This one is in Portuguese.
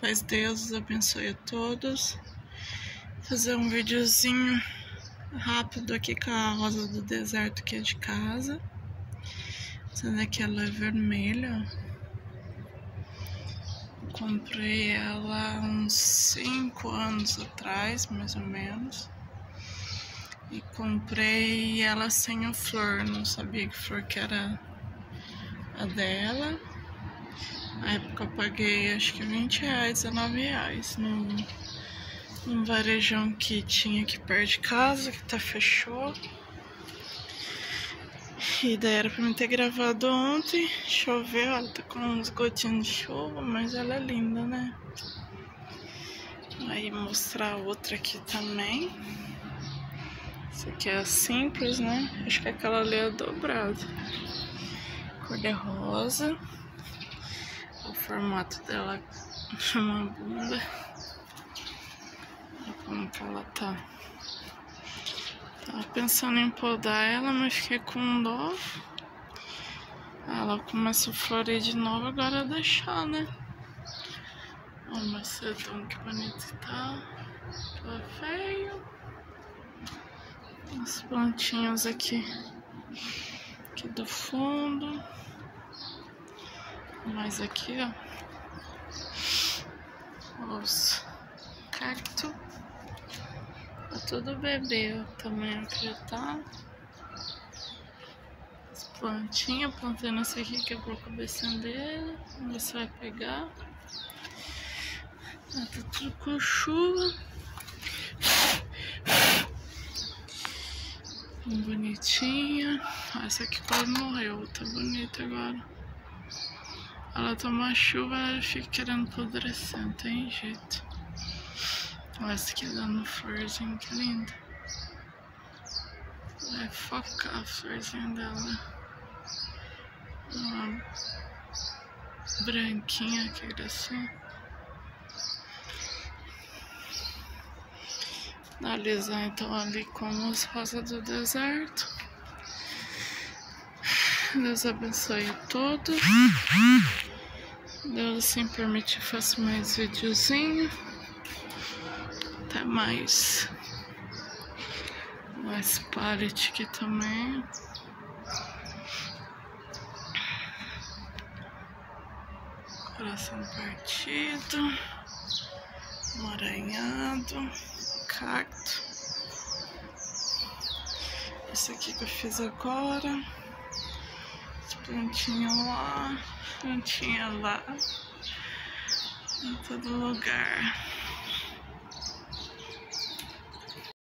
Paz Deus abençoe a todos. Fazer um videozinho rápido aqui com a rosa do deserto que é de casa. Essa daqui ela é vermelha. Comprei ela uns 5 anos atrás, mais ou menos. E comprei ela sem a flor, não sabia que flor que era a dela. Na época eu paguei acho que 20 reais, 19 reais no, no varejão que tinha aqui perto de casa, que tá fechou. E daí era pra mim ter gravado ontem. Choveu, ela tá com uns gotinhos de chuva, mas ela é linda, né? Aí mostrar outra aqui também. Essa aqui é simples, né? Acho que aquela ali é dobrada. Cor de rosa. O formato dela é uma bunda. Olha como que ela tá. Tava pensando em podar ela, mas fiquei com dó. Ela começa a florir de novo, agora é deixar, né? Ó, o macetão que bonito tá. Tá feio. As plantinhas aqui. Aqui do fundo. Mais aqui, ó. Os cactos. Tá tudo bebê. Tamanho que tá. As plantinhas, plantando essa aqui, quebrou a cabecinha dele. Vamos ver se vai pegar. Ah, tá tudo com chuva. Bonitinha. Ah, essa aqui quase morreu. Tá bonita agora. Ela toma chuva, ela fica querendo apodrecer, não tem jeito. Olha essa aqui dando florzinha, que linda. Vai focar a florzinha dela. Uma branquinha, que gracinha. Analisar então ali com as rosas do deserto. Deus abençoe a todos. Deus assim permitir faço mais videozinho. Até mais. Mais pallet aqui também. Coração partido. Emaranhado. Cacto. Esse aqui que eu fiz agora. As plantinhas lá. Plantinha lá. Em todo lugar.